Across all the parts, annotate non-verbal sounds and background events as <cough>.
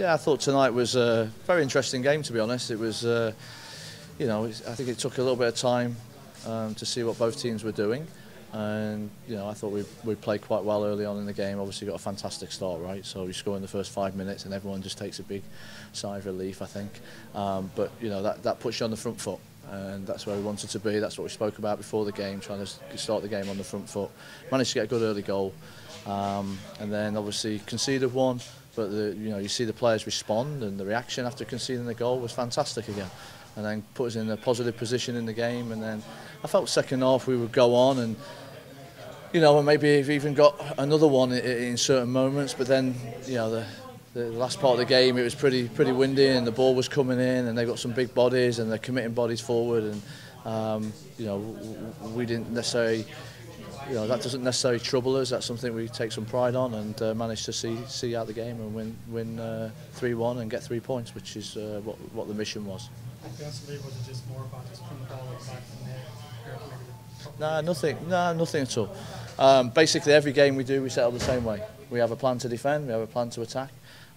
Yeah, I thought tonight was a very interesting game. To be honest, it was. Uh, you know, I think it took a little bit of time um, to see what both teams were doing. And you know, I thought we we played quite well early on in the game. Obviously, got a fantastic start, right? So you score in the first five minutes, and everyone just takes a big sigh of relief, I think. Um, but you know, that that puts you on the front foot, and that's where we wanted to be. That's what we spoke about before the game, trying to start the game on the front foot. Managed to get a good early goal, um, and then obviously conceded one. But the, you know, you see the players respond, and the reaction after conceding the goal was fantastic again and then put us in a positive position in the game. And then I felt second half we would go on and you know and maybe even got another one in, in certain moments. But then you know the. The last part of the game, it was pretty pretty windy, and the ball was coming in, and they got some big bodies, and they're committing bodies forward, and um, you know we didn't necessarily you know that doesn't necessarily trouble us. That's something we take some pride on and uh, manage to see see out the game and win win uh, three one and get three points, which is uh, what what the mission was. Offensively, was it just more about just putting the ball back in the net? Nah, nothing. Nah, nothing at all. Um, basically, every game we do, we set up the same way. We have a plan to defend, we have a plan to attack,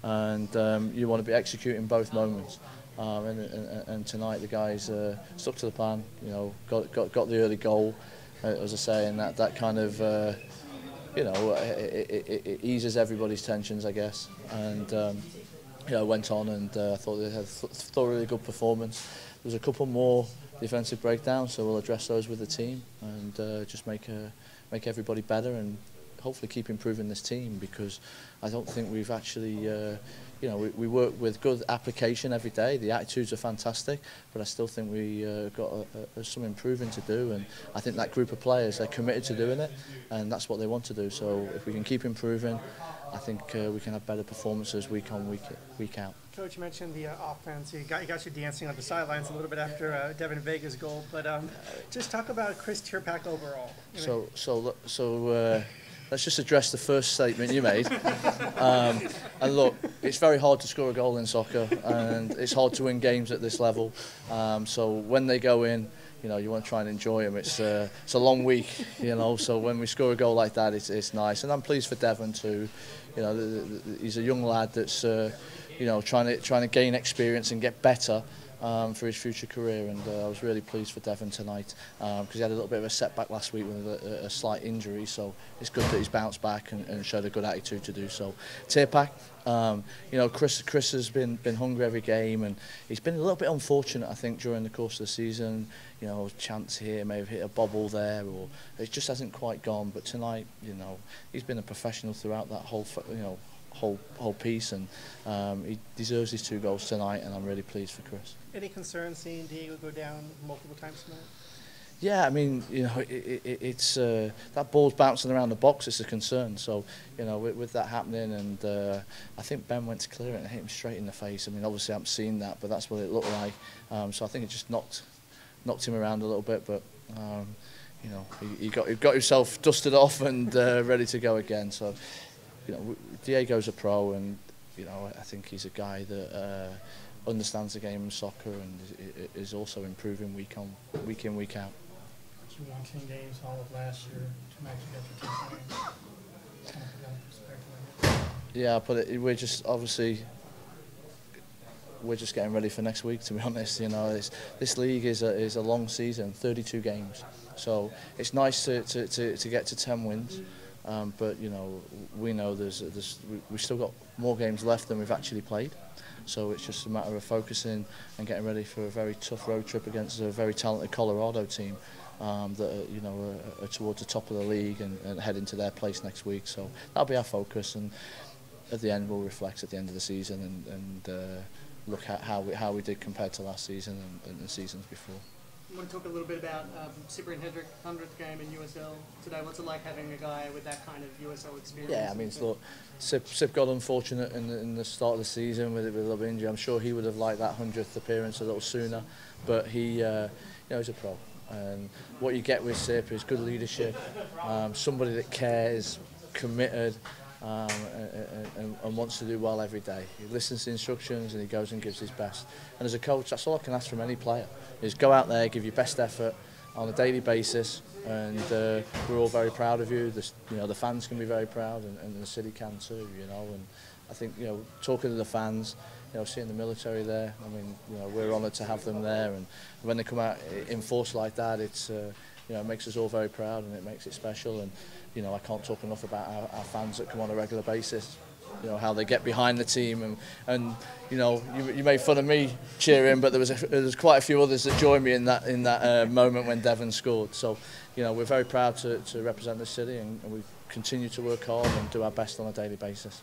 and um, you want to be executing both moments. Um, and, and, and tonight, the guys uh, stuck to the plan. You know, got got, got the early goal, uh, Uh, as I say, and that, that kind of, uh, you know, it, it, it eases everybody's tensions, I guess. And, um, you know, went on and uh, I thought they had th thoroughly good performance. There was a couple more defensive breakdowns, so we'll address those with the team and uh, just make, a, make everybody better and hopefully keep improving this team because I don't think we've actually, uh, you know, we, we work with good application every day. The attitudes are fantastic, but I still think we uh, got a, a, some improving to do. And I think that group of players they're committed to doing it, and that's what they want to do. So if we can keep improving, I think uh, we can have better performances week on, week week out. Coach, you mentioned the uh, offense. You got, you got you dancing on the sidelines a little bit after uh, Devin Vega's goal, but um, just talk about Chris Tierpak overall. So, so, so uh, let's just address the first statement you made. Um, and look, it's very hard to score a goal in soccer, and it's hard to win games at this level. Um, so when they go in, you know, you want to try and enjoy them. It's uh, it's a long week, you know. So when we score a goal like that, it's it's nice, and I'm pleased for Devon too. You know, the, the, he's a young lad that's uh, you know trying to trying to gain experience and get better um, for his future career and uh, I was really pleased for Devon tonight because um, he had a little bit of a setback last week with a, a slight injury so it's good that he's bounced back and, and showed a good attitude to do so. Tirpak, um, you know, Chris, Chris has been, been hungry every game and he's been a little bit unfortunate, I think, during the course of the season. You know, chance here, may have hit a bobble there or it just hasn't quite gone. But tonight, you know, he's been a professional throughout that whole, you know, whole whole piece, and um, he deserves his two goals tonight, and I'm really pleased for Chris. Any concern seeing Diego go down multiple times tonight? Yeah, I mean, you know, it, it, it's uh, that ball's bouncing around the box. It's a concern. So, you know, with, with that happening, and uh, I think Ben went to clear it and hit him straight in the face. I mean, obviously I haven't seen that, but that's what it looked like. Um, so I think it just knocked knocked him around a little bit, but. Um, you know, he, he got he got himself dusted <laughs> off and uh, ready to go again. So, you know, Diego's a pro, and you know, I think he's a guy that uh, understands the game of soccer and is, is also improving week on week in week out. You won 10 games all of last year to match you got Yeah, but it, we're just obviously we're just getting ready for next week. To be <laughs> honest, you know, this league is a is a long season, 32 games, so it's nice to to, to, to get to 10 wins. Um, but you know, we know there's, there's we've still got more games left than we've actually played. So it's just a matter of focusing and getting ready for a very tough road trip against a very talented Colorado team um, that are, you know are, are towards the top of the league and, and heading to their place next week. So that'll be our focus, and at the end we'll reflect at the end of the season and, and uh, look at how we, how we did compared to last season and, and the seasons before. Want to talk a little bit about um, Cyprian Hedrick, 100th game in USL today. What's it like having a guy with that kind of USL experience? Yeah, I mean, look, Sip, Sip got unfortunate in the, in the start of the season with, with a little injury. I'm sure he would have liked that 100th appearance a little sooner, but he, uh, you know, he's a pro. And what you get with Sip is good leadership, um, somebody that cares, committed, um, and, and, and wants to do well every day. He listens to instructions and he goes and gives his best. And as a coach, that's all I can ask from any player, is go out there, give your best effort on a daily basis, and uh, we're all very proud of you. The, you know, the fans can be very proud, and, and the city can too, you know. And I think, you know, talking to the fans, you know, seeing the military there, I mean, you know, we're honoured to have them there. And when they come out in force like that, it's, uh, you know, it makes us all very proud and it makes it special. And, you know, I can't talk enough about our, our fans that come on a regular basis. You know, how they get behind the team and, and you know, you, you made fun of me cheering, but there was, a, there was quite a few others that joined me in that, in that uh, moment when Devon scored. So, you know, we're very proud to, to represent the city and, and we continue to work hard and do our best on a daily basis.